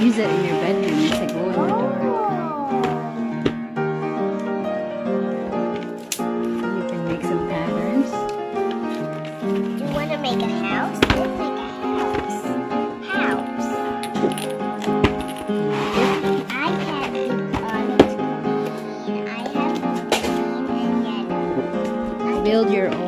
use it in your bedroom. It's a glow in the dark. You can make some patterns. Do you want to make a house? Let's make a house. House. I have orange. I have green and yellow. Build your own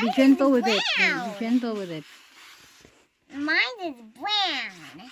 Be gentle with it. Be gentle with it. Mine is brown.